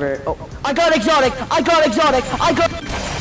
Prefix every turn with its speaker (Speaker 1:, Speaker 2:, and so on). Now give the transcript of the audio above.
Speaker 1: very. Oh, I got exotic! I got exotic! I got.